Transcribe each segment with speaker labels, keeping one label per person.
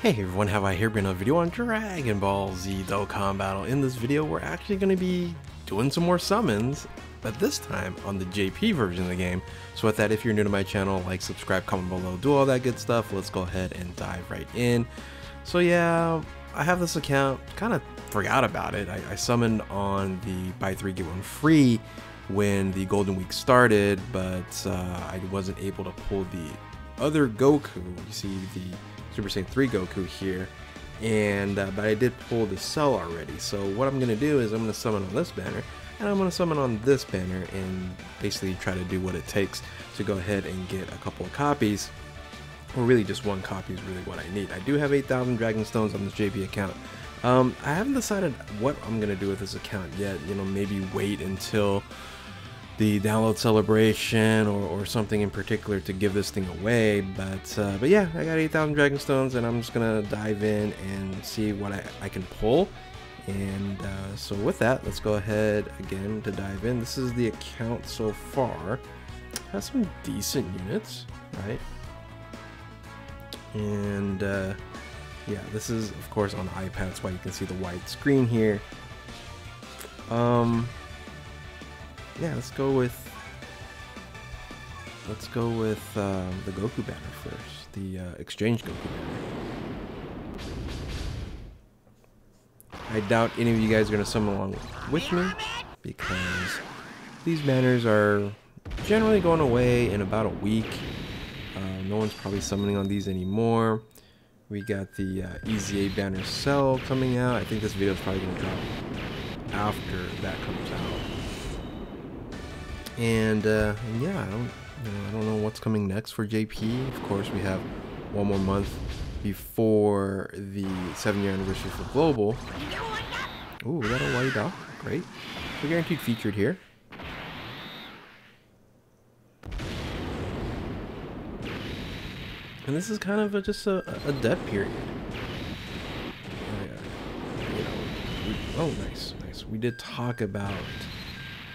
Speaker 1: Hey everyone, Havohei here been a video on Dragon Ball Z Dokkan Battle. In this video, we're actually going to be doing some more summons, but this time on the JP version of the game. So with that, if you're new to my channel, like, subscribe, comment below, do all that good stuff. Let's go ahead and dive right in. So yeah, I have this account, kind of forgot about it. I, I summoned on the buy 3 get 1 free when the Golden Week started, but uh, I wasn't able to pull the other Goku. You see the Super Saiyan 3 Goku here. And, uh, but I did pull the cell already. So what I'm going to do is I'm going to summon on this banner. And I'm going to summon on this banner and basically try to do what it takes to go ahead and get a couple of copies. Or really just one copy is really what I need. I do have 8,000 Dragon Stones on this JP account. Um, I haven't decided what I'm going to do with this account yet. You know, maybe wait until the download celebration or, or something in particular to give this thing away but uh, but yeah I got 8,000 dragon stones and I'm just gonna dive in and see what I, I can pull. And uh, so with that let's go ahead again to dive in. This is the account so far. Has some decent units right? And uh, yeah this is of course on iPad that's why you can see the wide screen here. Um yeah, let's go with let's go with um, the Goku banner first, the uh, exchange Goku banner. I doubt any of you guys are gonna summon along with me because these banners are generally going away in about a week. Uh, no one's probably summoning on these anymore. We got the uh, EZA banner cell coming out. I think this video is probably gonna drop after that comes out and, uh, yeah, I don't, you know, I don't know what's coming next for JP. Of course, we have one more month before the seven-year anniversary for Global. Ooh, we got a white dog. Great. So guaranteed featured here. And this is kind of a, just a, a dead period. Oh, yeah. oh, nice, nice. We did talk about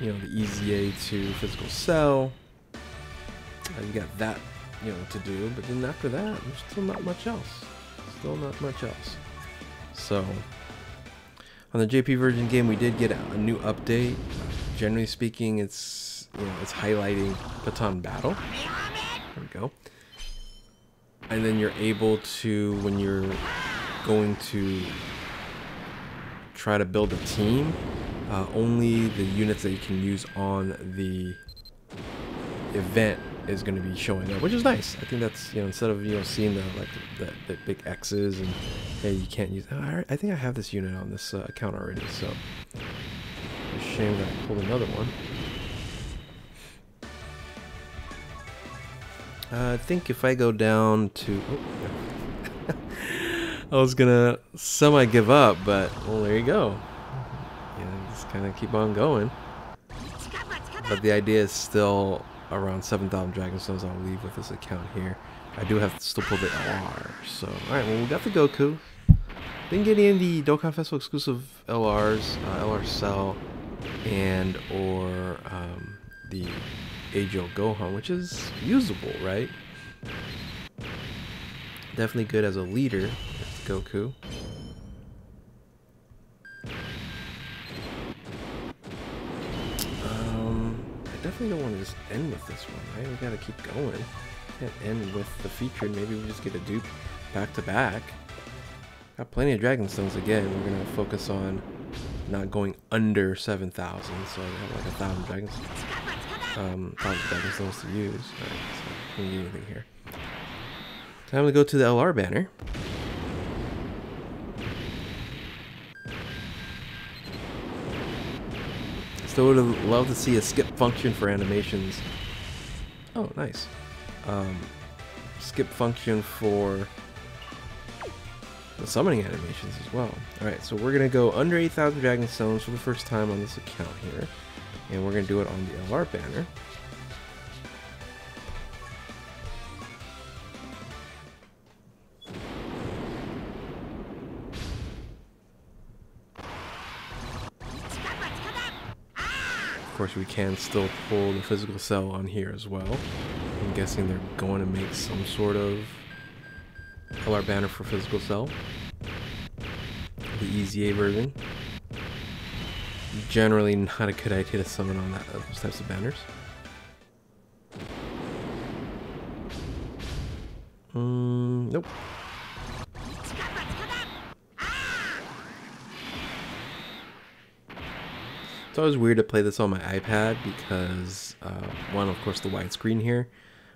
Speaker 1: you know, the EZA to physical cell. Uh, you got that, you know, to do, but then after that, there's still not much else. Still not much else. So, on the JP version game, we did get a, new update. Generally speaking, it's you know it's highlighting baton battle. There we go. And then you're able to when you're going to try to build a team, uh, only the units that you can use on the event is going to be showing up, which is nice. I think that's you know instead of you know seeing the like the, the big X's and hey you can't use. Oh, I think I have this unit on this uh, account already, so it's a shame that I pulled another one. Uh, I think if I go down to, oh, I was gonna semi give up, but well there you go just kind of keep on going. But the idea is still around 7,000 Dragon Stones I'll leave with this account here. I do have to still pull the LR. So, alright, well, we got the Goku. Didn't get any of the Dokkan Festival exclusive LRs, uh, LR Cell, and or um, the Ajo Gohan, which is usable, right? Definitely good as a leader, Goku. Definitely don't want to just end with this one, right? We gotta keep going. Can't end with the featured. Maybe we just get a dupe back to back. Got plenty of Dragon Stones again. We're gonna focus on not going under 7,000, so I have like a thousand Dragon um, thousand Dragon Stones to use. Alright, so we need anything here. Time to go to the LR banner. Still would have loved to see a skip function for animations. Oh, nice. Um, skip function for the summoning animations as well. Alright, so we're going to go under 8,000 Dragon Stones for the first time on this account here. And we're going to do it on the LR banner. We can still pull the physical cell on here as well. I'm guessing they're going to make some sort of LR banner for physical cell. The EZA version. Generally not a good idea to summon on that those types of banners. Mm, nope. It's was weird to play this on my iPad because, uh, one, of course, the widescreen here.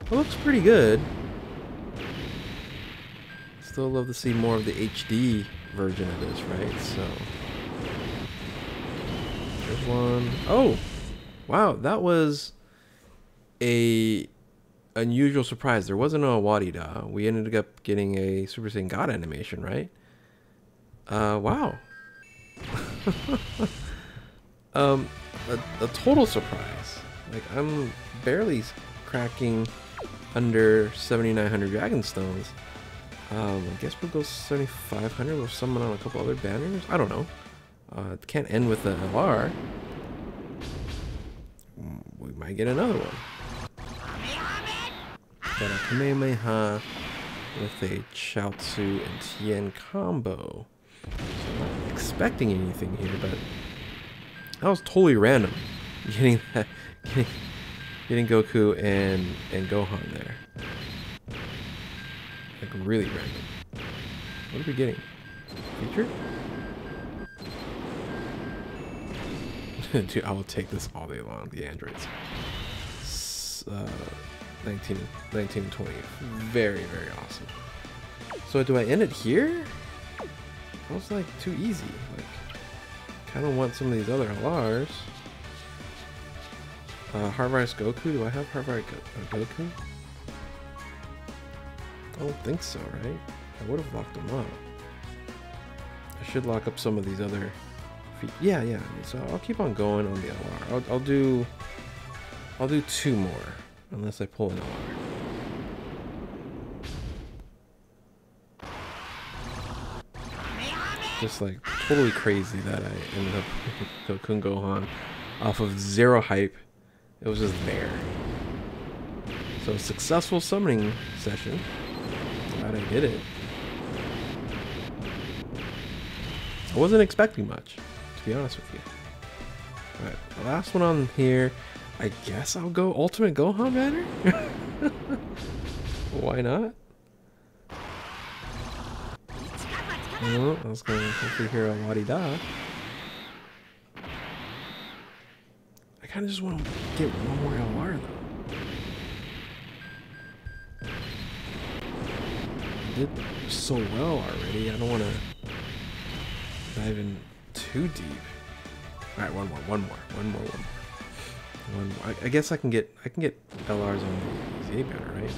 Speaker 1: It looks pretty good. Still love to see more of the HD version of this, right? So, there's one. Oh, wow, that was a unusual surprise. There wasn't a Wadida. We ended up getting a Super Saiyan God animation, right? Uh, wow. um, a, a total surprise. Like, I'm barely cracking under 7,900 Dragon Stones. Um, I guess we'll go 7,500. We'll summon on a couple other banners. I don't know. Uh, it can't end with the LR. We might get another one. Got a Kamehameha with a Chiaotzu and Tien combo. So I'm not expecting anything here, but that was totally random. Getting that, getting, getting Goku and and Gohan there, like really random. What are we getting? Feature? Dude, I will take this all day long. The androids. Uh, 19, 19 20. Very, very awesome. So do I end it here? That was like too easy. Like, kind of want some of these other LRs. Uh, Goku? Do I have Hardrise Go uh, Goku? I don't think so, right? I would have locked them up. I should lock up some of these other feet. Yeah, yeah. So I'll keep on going on the LR. I'll, I'll do... I'll do two more. Unless I pull an LR. Just like totally crazy that I ended up Goku Gohan off of zero hype. It was just there. So successful summoning session. Glad I did it. I wasn't expecting much, to be honest with you. Alright, the last one on here I guess I'll go Ultimate Gohan banner? Why not? Oh, I was gonna hopefully hear a Wadi Da. I kinda just wanna get one more LR though. I did so well already, I don't wanna dive in too deep. Alright, one more, one more, one more, one more. One, I, I, guess I can get I can get LRs on the EZA banner, right?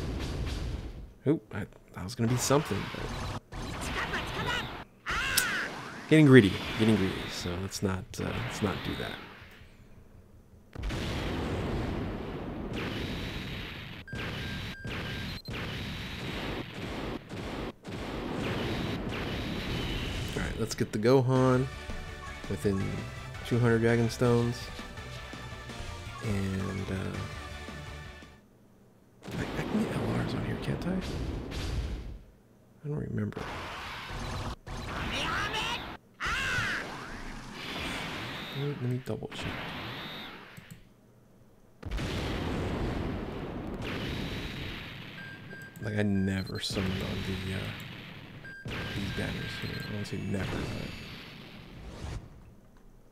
Speaker 1: Oop, I, that was gonna be something, but getting greedy, getting greedy. So let's not uh, let's not do that. Alright, let's get the Gohan within 200 Dragon Stones. And uh, I, I can get LRs on here, can't I? I don't remember. Let me, double check. Like I never summoned on the uh, these banners here. I won't say never,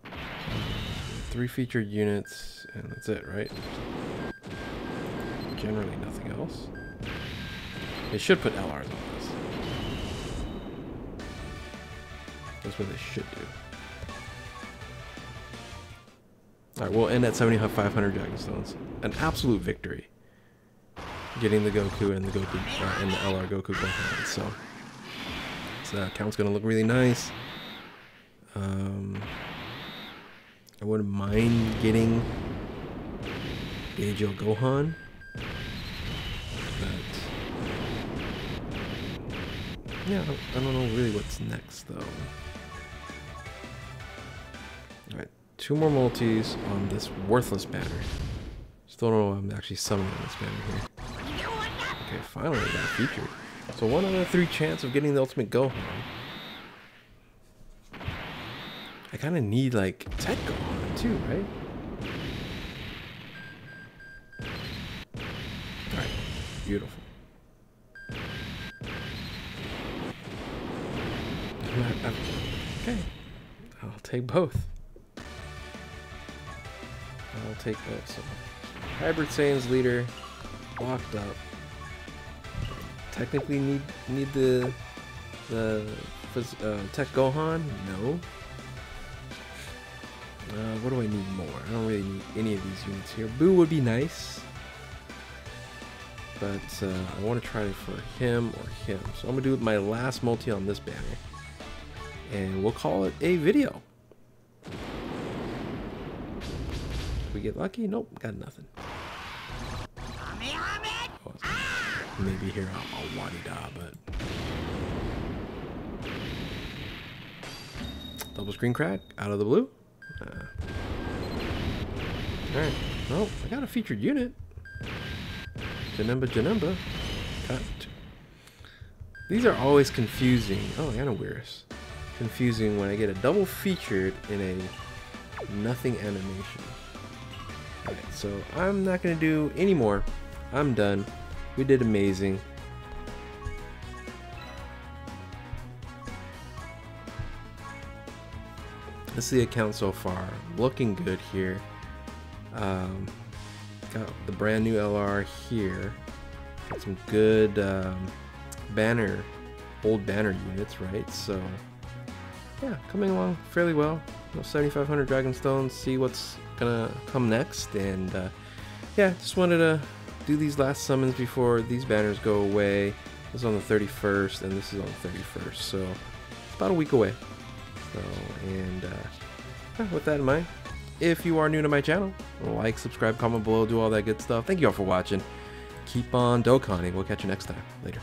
Speaker 1: but three featured units, and that's it, right? Generally nothing else. They should put LRs on this. That's what they should do. Alright, we'll end at 7500 Dragon Stones. An absolute victory. Getting the Goku and the Goku uh, and the LR Goku Gohan. So, so that count's gonna look really nice. Um, I wouldn't mind getting Geijo Gohan. But yeah, I don't know really what's next though. Two more multis on this worthless banner. Still don't know I'm actually summoning this banner here. Okay, finally I got featured. So one out of three chance of getting the ultimate Gohan. I kind of need like Tech Gohan too, right? Alright, beautiful. Okay, I'll take both. Take that. So, Hybrid Saiyans leader, locked up. Technically need need the the uh, Tech Gohan? No. Uh, what do I need more? I don't really need any of these units here. Boo would be nice. But uh, I want to try for him or him. So I'm going to do my last multi on this banner. And we'll call it a video. We get lucky? Nope, got nothing. Maybe here I'll, I'll da, but... Double screen crack out of the blue. Uh, Alright. Oh, I got a featured unit. Janemba Janemba. Cut. These are always confusing. Oh, Anawirus. Confusing when I get a double featured in a nothing animation. So I'm not going to do any more. I'm done. We did amazing. This is the account so far. Looking good here. Um, got the brand new LR here. Got some good um, banner, old banner units, right? So, yeah, coming along fairly well. You 7,500 Dragon Stones, see what's gonna come next. And, uh, yeah, just wanted to do these last summons before these banners go away. This is on the 31st, and this is on the 31st, so it's about a week away. So, and uh, with that in mind, if you are new to my channel, like, subscribe, comment below, do all that good stuff. Thank you all for watching. Keep on Dokkaning. We'll catch you next time. Later.